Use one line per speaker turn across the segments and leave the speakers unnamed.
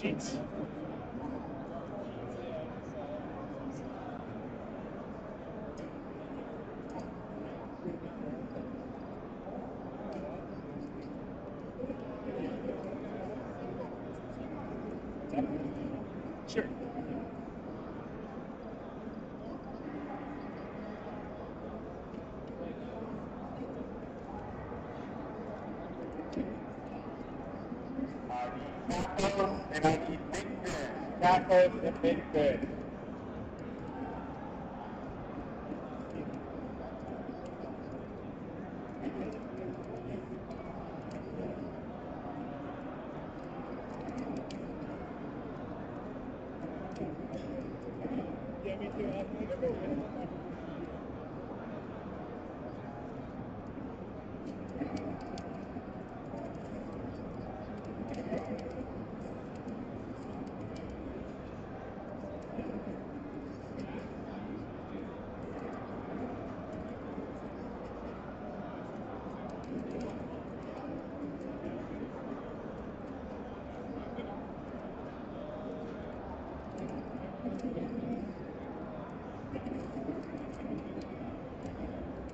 Sheets.
Tacos and I eat big fish.
Tacos and big fish. Yeah, me too.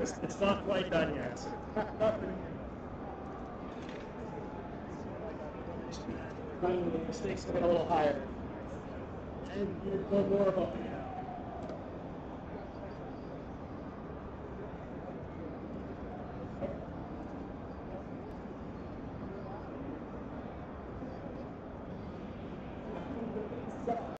It's, it's not quite done yet. Finally, the stakes get a little higher. And you go more about the